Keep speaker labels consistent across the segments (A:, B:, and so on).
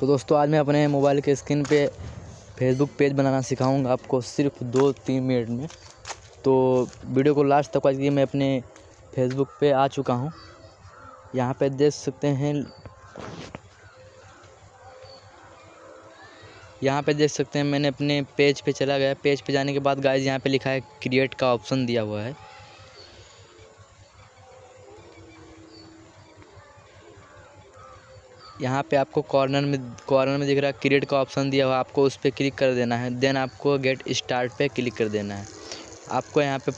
A: तो दोस्तों, आज मैं अपने मोबाइल के स्क्रीन पे फेसबुक पेज बनाना सिखाऊँगा आपको सिर्फ़ दो तीन मिनट में। तो वीडियो को लास्ट तक वाचिए, मैं अपने फेसबुक पे आ चुका हूँ। यहाँ पे देख सकते हैं, यहाँ पे देख सकते हैं मैंने अपने पेज पे चला गया। पेज पे जाने के बाद गाइज़ यहाँ पे लिखा है क्रिएट का ऑप्शन दिया हुआ है। यहाँ पे आपको कॉर्नर में कॉर्नर में दिख रहा है क्रिएट का ऑप्शन दिया हुआ आपको उस पर क्लिक कर देना है। देन आपको गेट स्टार्ट पे क्लिक कर देना है। आपको यहाँ पे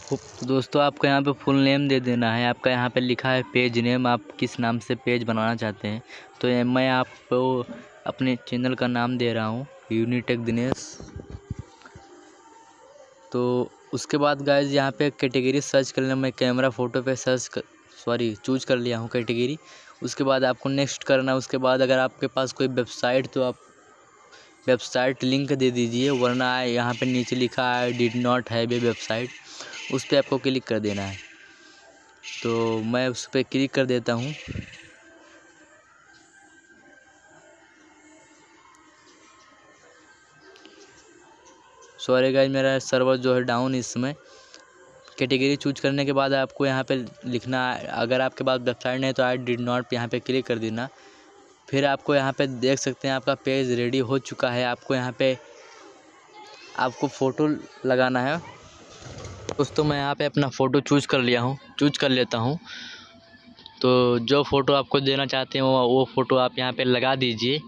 A: दोस्तों, आपको यहाँ पे फुल नेम दे देना है। आपका यहाँ पे लिखा है पेज नेम आप किस नाम से पेज बनाना चाहते हैं। तो मैं आपको अपने चैनल का नाम दे रहा हूँ यूनिटेक दिनेश तो उसके बाद गाइज़ यहाँ पे कैटेगरी सर्च कर लेना मैं कैमरा फ़ोटो पे सर्च कर सॉरी, चूज़ कर लिया हूँ कैटेगरी। उसके बाद आपको नेक्स्ट करना उसके बाद अगर आपके पास कोई वेबसाइट तो आप वेबसाइट लिंक दे दीजिए, वरना यहाँ पे नीचे लिखा है did not have a website उस पर आपको क्लिक कर देना है। तो मैं उस पर क्लिक कर देता हूँ। सॉरी गाइज़ मेरा सर्वर जो है डाउन इस समय कैटेगरी चूज़ करने के बाद आपको यहाँ पे लिखना, अगर आपके पास वेबसाइट नहीं तो आई डिड नॉट यहाँ पे क्लिक कर देना। फिर आपको यहाँ पे देख सकते हैं आपका पेज रेडी हो चुका है। आपको यहाँ पे, आपको फ़ोटो लगाना है। दोस्तों, मैं यहाँ पे अपना फ़ोटो चूज़ कर लिया हूँ चूज़ कर लेता हूँ। तो जो फ़ोटो आपको देना चाहते हैं, वो वो फ़ोटो आप यहाँ पे लगा दीजिए।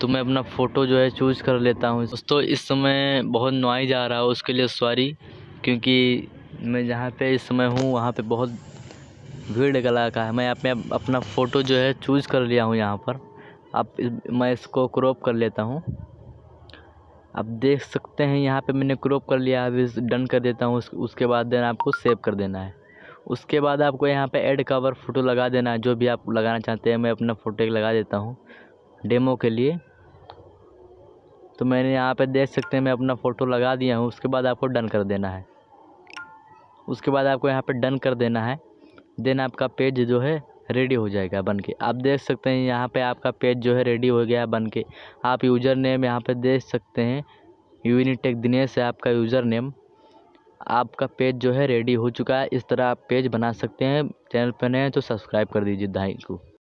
A: तो मैं अपना फ़ोटो जो है चूज़ कर लेता हूँ। दोस्तों, इस समय बहुत नॉइज़ आ रहा है, उसके लिए सॉरी क्योंकि मैं जहाँ पे इस समय हूँ वहाँ पे बहुत भीड़ का है। मैं अपने अपना फ़ोटो जो है चूज़ कर लिया हूँ यहाँ पर। अब मैं इसको क्रॉप कर लेता हूँ। आप देख सकते हैं यहाँ पे मैंने क्रॉप कर लिया अभी डन कर देता हूँ। उस, उसके बाद देन आपको सेव कर देना है। उसके बाद आपको यहाँ पे ऐड कवर फ़ोटो लगा देना है जो भी आप लगाना चाहते हैं मैं अपना फ़ोटो एक लगा देता हूँ डेमो के लिए। तो मैंने यहाँ पे देख सकते हैं मैं अपना फ़ोटो लगा दिया हूँ उसके बाद आपको डन कर देना है। उसके बाद आपको यहाँ पर डन कर देना है। देन आपका पेज जो है रेडी हो जाएगा बन के। आप देख सकते हैं, यहाँ पे आपका पेज जो है रेडी हो गया बन के। आप यूज़र नेम यहाँ पे देख सकते हैं। यूनिटेक दिनेश है आपका यूज़र नेम आपका पेज जो है रेडी हो चुका है। इस तरह आप पेज बना सकते हैं। चैनल पर नए हैं तो सब्सक्राइब कर दीजिए दाई को।